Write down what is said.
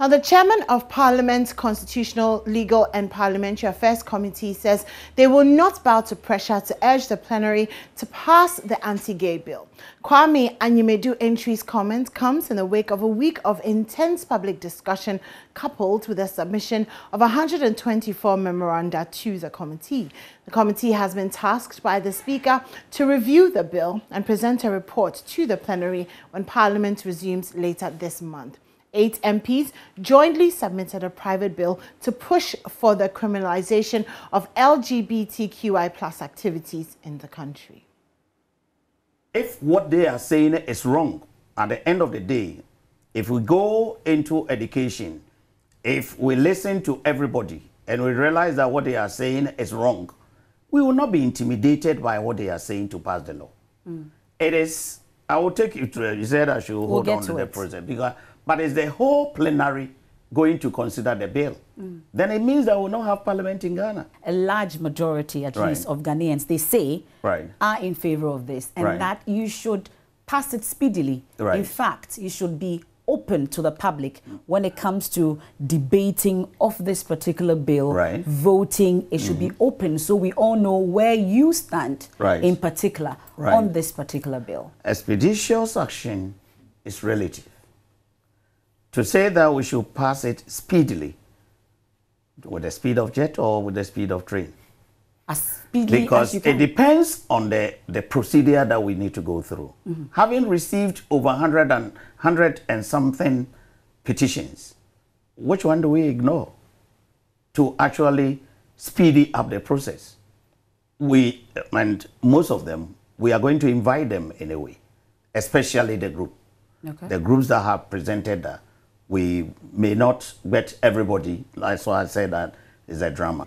Now, the chairman of Parliament's Constitutional, Legal and Parliamentary Affairs Committee says they will not bow to pressure to urge the plenary to pass the anti-gay bill. Kwame Anyimadu Antwi's comment comes in the wake of a week of intense public discussion coupled with the submission of 124 memoranda to the committee. The committee has been tasked by the Speaker to review the bill and present a report to the plenary when Parliament resumes later this month. Eight MPs jointly submitted a private bill to push for the criminalization of LGBTQI plus activities in the country. If what they are saying is wrong, at the end of the day, if we go into education, if we listen to everybody and we realize that what they are saying is wrong, we will not be intimidated by what they are saying to pass the law. Mm. It is, I will take you to, you said I should we'll hold on to, to the process because but is the whole plenary going to consider the bill? Mm. Then it means that we will not have parliament in Ghana. A large majority, at right. least, of Ghanaians, they say, right. are in favor of this, and right. that you should pass it speedily. In fact, you should be open to the public when it comes to debating of this particular bill, right. voting. It should mm be open so we all know where you stand right. in particular right. on this particular bill. Expeditious action is relative to say that we should pass it speedily with the speed of jet or with the speed of train. As speedily because as you can. it depends on the, the procedure that we need to go through. Mm -hmm. Having received over 100 and, 100 and something petitions, which one do we ignore to actually speed up the process? We, and most of them, we are going to invite them in a way, especially the group. Okay. The groups that have presented that we may not get everybody. That's why I say that is a drama.